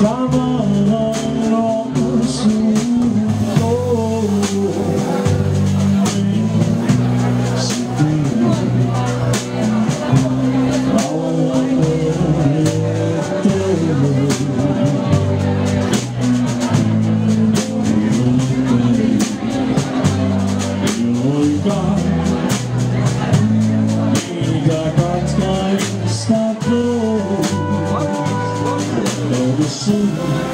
Come on. soon.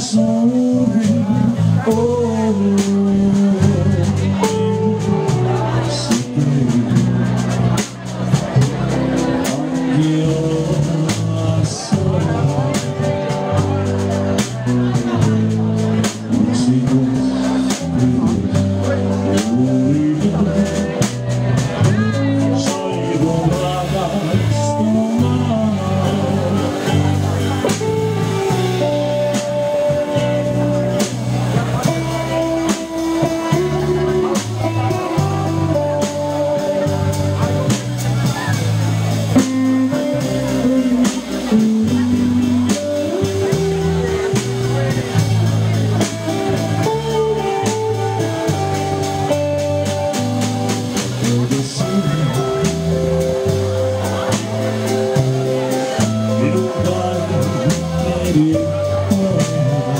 sorry. forever.